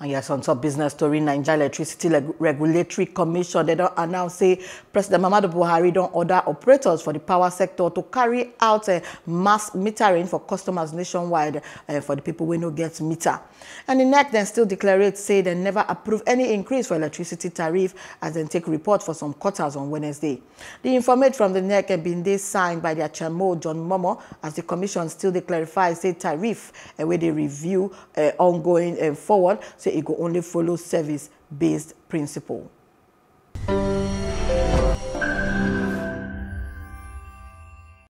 And yes, on top business story, Nigeria Electricity Regulatory Commission, they don't announce, say, President Muhammadu Buhari don't order operators for the power sector to carry out a mass metering for customers nationwide uh, for the people who no get meter. And the NERC then still declare it, say they never approve any increase for electricity tariff as they take report for some quarters on Wednesday. The information from the NERC have been this signed by their chairman, John Momoh, as the commission still they clarify, say tariff, uh, where they review uh, ongoing uh, forward, say it go only follow service-based principle.